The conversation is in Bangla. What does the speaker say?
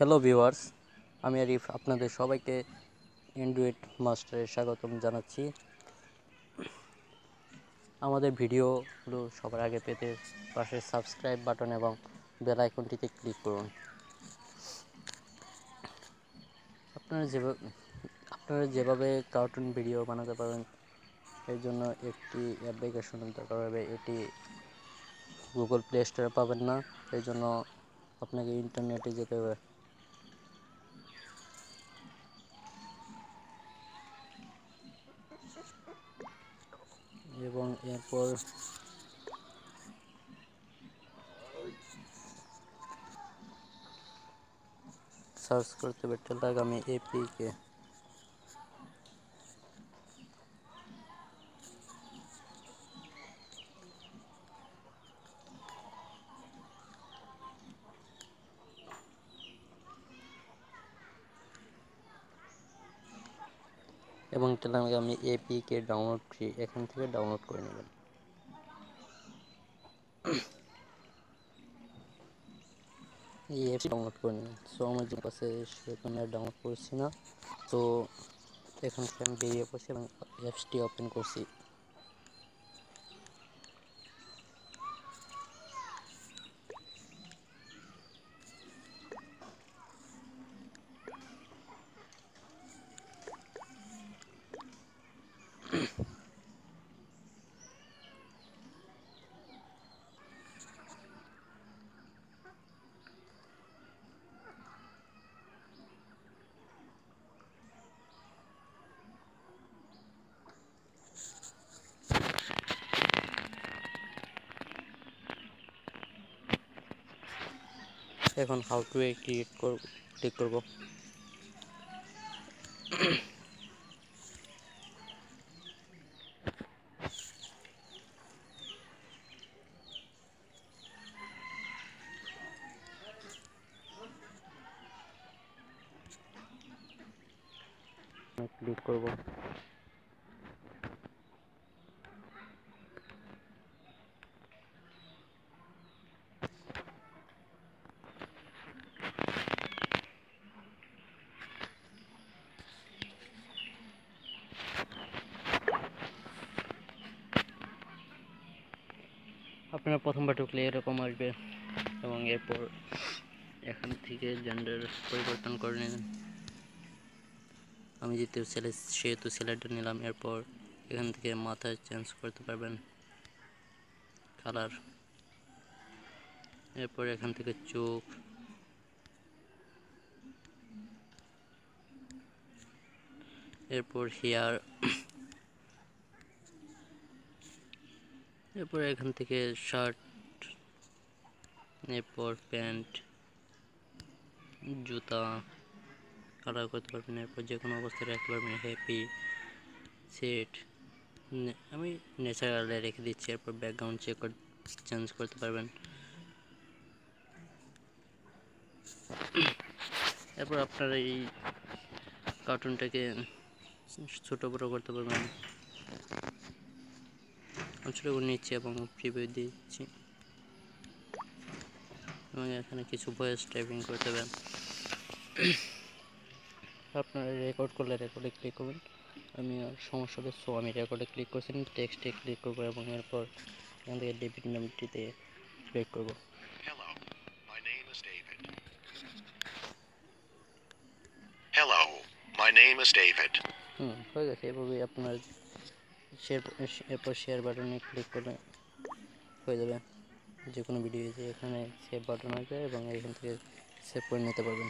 হ্যালো ভিউয়ার্স আমি আরিফ, আপনাদের সবাইকে অ্যান্ড্রয়েড মাস্টারে স্বাগতম জানাচ্ছি। আমাদের ভিডিওগুলো সবার আগে পেতে পাশে সাবস্ক্রাইব বাটন এবং বেল আইকনটিতে ক্লিক করুন। আপনারা যেভাবে আপনারা যেভাবে কার্টুন ভিডিও বানাতে পারেন, এর জন্য একটি অ্যাপ্লিকেশনের দরকার হবে। এটি গুগল প্লে স্টোরে পাবেন না এই জন্য আপনাকে ইন্টারনেটে যেতে হবে। এবং এরপর সার্চ করতে হবে টেলাগামী এপিকে এবং টেলাগামী এপিকে ডাউনলোড ফ্রি এখান থেকে ডাউনলোড করে নেবেন। এই অ্যাপ ডাউনলোড করে নেবেন সো আমার যে কাছে সেখানে আমি ডাউনলোড করছি না। তো এখান থেকে আমি বেরিয়ে পড়ছি এবং অ্যাপসটি ওপেন করছি। এখন হাউ টু এ ক্রিয়েট করব ক্লিক করব। ক্লিক করব। আপনারা প্রথমবার ঢুকলে এরকম আসবে। এবং এরপর এখান থেকে জেন্ডার পরিবর্তন করে নেবেন আমি যেহেতু ছেলে, সেহেতু ছেলেটা নিলাম। এরপর এখান থেকে মাথা চেঞ্জ করতে পারবেন। কালার এরপর এখান থেকে চোখ। এরপর হেয়ার এরপর এখান থেকে শার্ট, এরপর প্যান্ট, জুতা, কালার করতে পারবেন। এরপর যে কোনো অবস্থায় রাখতে পারবেন। হ্যাপি, সেট আমি ন্যাচারালে রেখে দিচ্ছি। এরপর ব্যাকগ্রাউন্ড চেক চেঞ্জ করতে পারবেন। এরপর আপনারা এই কার্টুনটাকে ছোটো বড়ো করতে পারবেন। ছোটো করে নিচ্ছি এবং প্রিভিউ দিচ্ছি। এবং এখানে কিছু ভয়েস টাইপিং করতে হবে। আপনারা রেকর্ড করলে রেকর্ডে ক্লিক করবেন। আমি আর সমস্যা সো আমি রেকর্ডে ক্লিক করছি টেক্সটে ক্লিক করব এবং এরপর এখান থেকে ডেবিট নামটিতে ক্লিক করব। Hello, my name is David. হুম হয়ে গেছে এভাবে আপনার এরপর শেয়ার বাটনে ক্লিক করলে হয়ে যাবে। যে কোনো ভিডিও এখানে সেভ বাটন আসবে এবং এখান থেকে সেভ করে নিতে পারবেন।